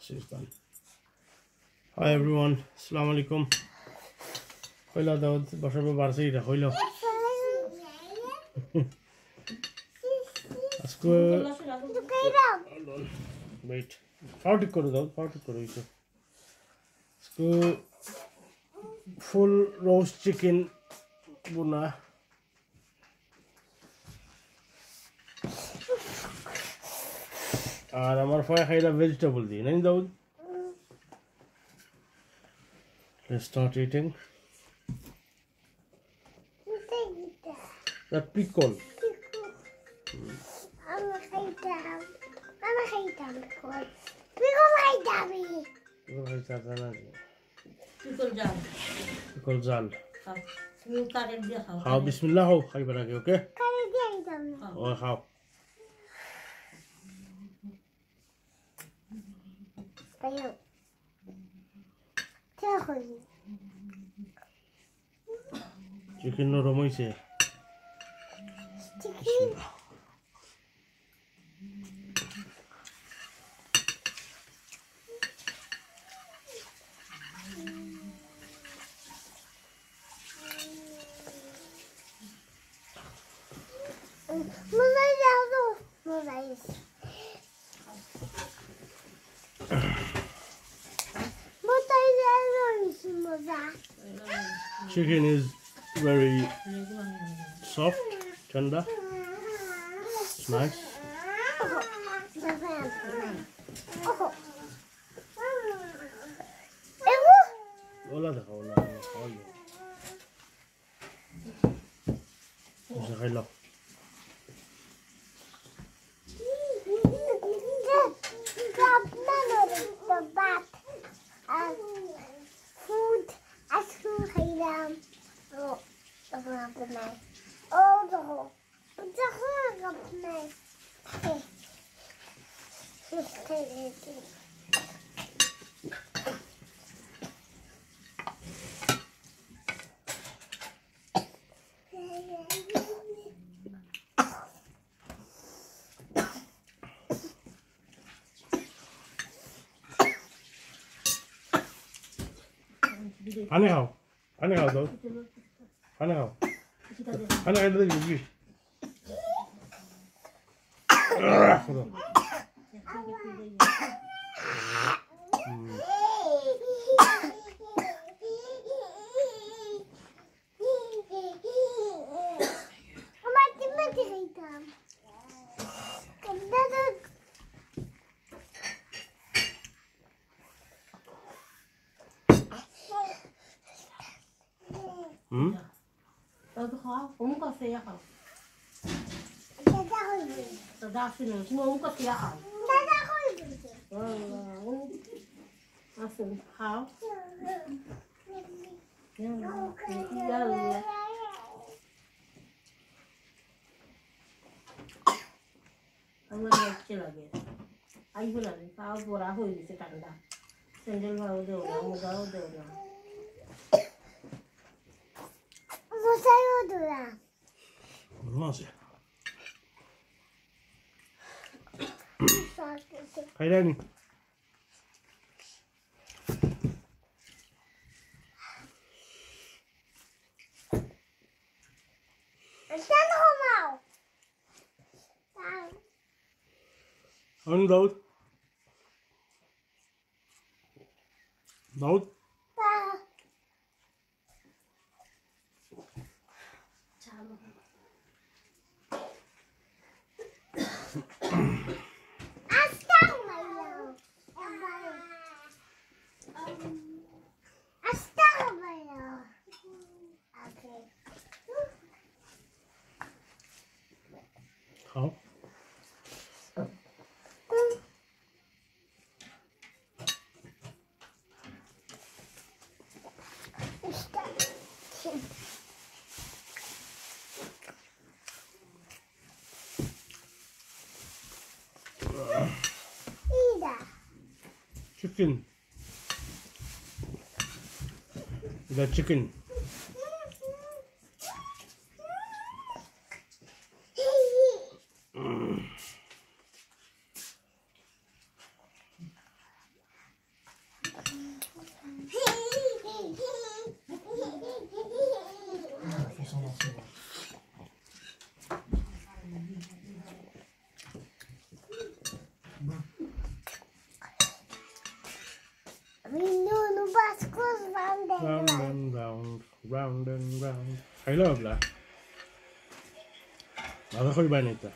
she's done. Hi everyone, Assalamu alaikum. হইল দাউদ বসার পর বাড়ছে এটা হইল আজকে ওয়েট পাও ঠিক করে দাও পাও ঠিক করে দিছো আজকে ফুল রোস্ট চিকেন বোনা আর আমার ফয় খাইরা ভেজিটেবল দিই নাই দাউদ Let's start eating. That pickle. Pickle খাইছে আর জানা নেই। পিকল যাও Pickle জাল। খাও তুমি কারেন্ট দিয়ে খাও খাও বিসমিল্লাহ খাও খাইবার আগে ওকে Понял? Тихо. Чекин, ну, ромойся. Chicken is very soft, tender. It's nice. Hola, hola, hola. Hola, hola. Jan. Oh, dat op. Oh, de hond. Op mij. Anne 还能好受，还能好，还能挨得着牛逼。অমুক আছে ইয়া খাও দাদা হইবে তো দাসি নেই তুমি অমুক আছে ইয়া খাও দাদা হইবে আসুন খাও আমার হচ্ছে লাগে আইব লাগে খাও পড়া হয়ে গেছে ঠান্ডা স্যান্ডেল ভাও দেও না মোজাও দেও না মশাইও দোলা গরম Olmaz ya. Hayır anne. Anne chicken. The chicken. Hayla abla. Baka ko iba nito.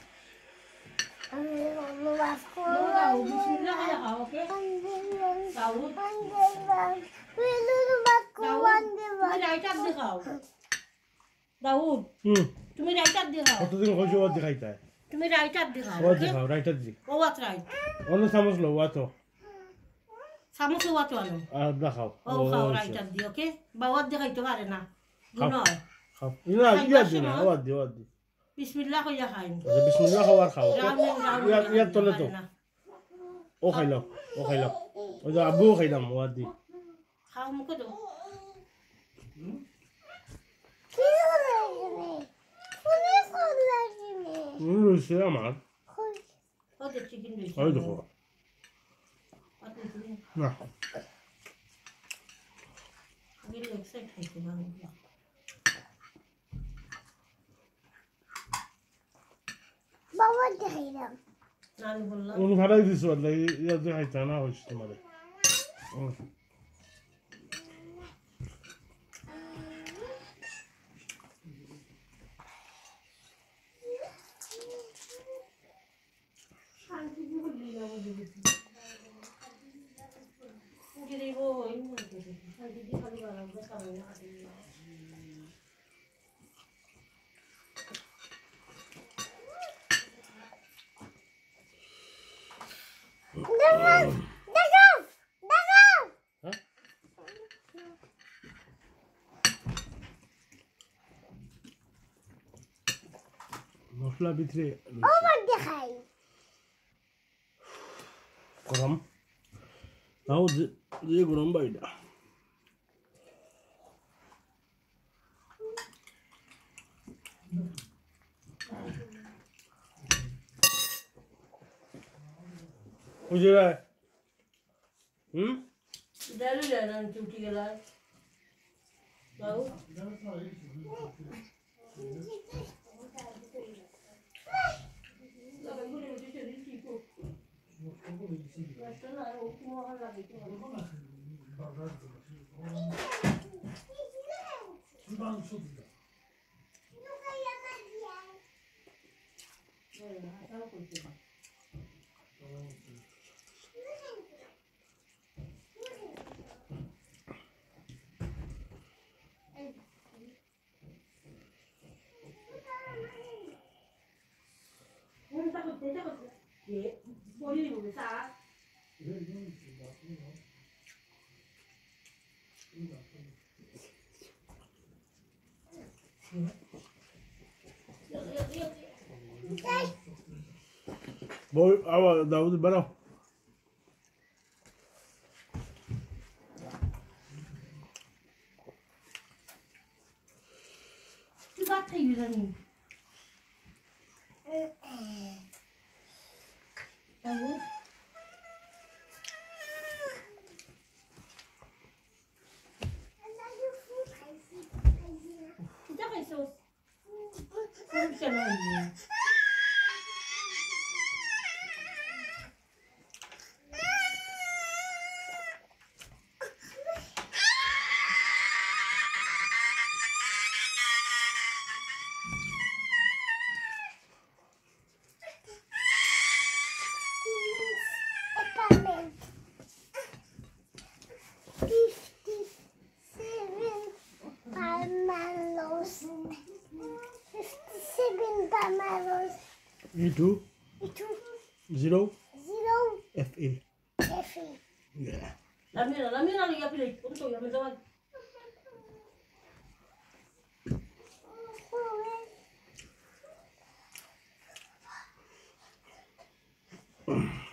Dawood writer দেখাও ওয়াত দেখাইতা তুমি রাইটার দেখাও দেখাও রাইটার দি ওয়াত রাইট অন্য সামস লো ওয়াত সামস ওয়াত আনো। আর দেখাও। ও খাও রাইটার দি ওকে বা ওয়াত দেখাইতে পারে না। গুণ Ну, все, Амар. Ходи, чекинь, чекинь. Ходи, чекинь. На. Ну, я не знаю, как это надо делать. unu hadhaydiis wadla yaad não anaa hoysato male ভিতরে আবার দেখাই গরম তাও যে যে গরম বাইটা বুঝলে হুম ডালি না চুটি গেলা 我生了，我我还在北京。你把那个手机。你回来买点。嗯，拿回去吧。 뭘, 아, 나 오늘 말아. 수바타 유사님. 여보? そう。そじゃないね。and my rose. You do? You do. Zero? Zero. FA. Yeah.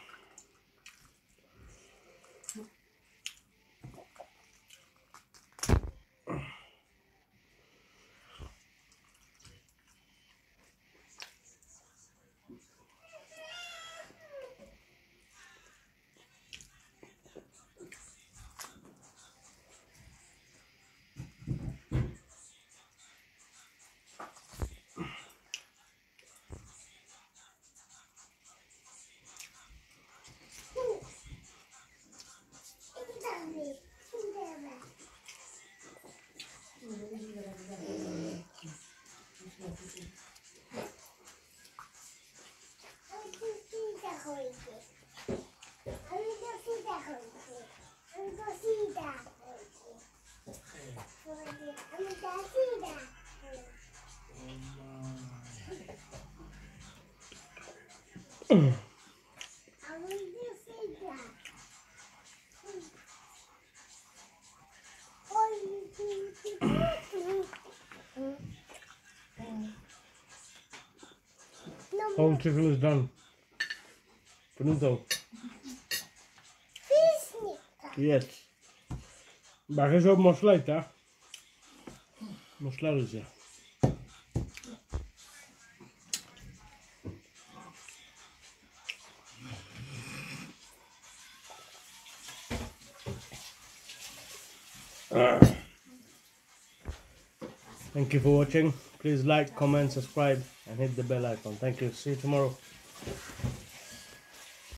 want to see that. Oh, you No, Whole chicken is done. Finito. fish Yes. বাকি সব মশলা এটা মশলা রয়েছে Thank you for watching. Please like, comment, subscribe, and hit the bell icon. Thank you. See you tomorrow.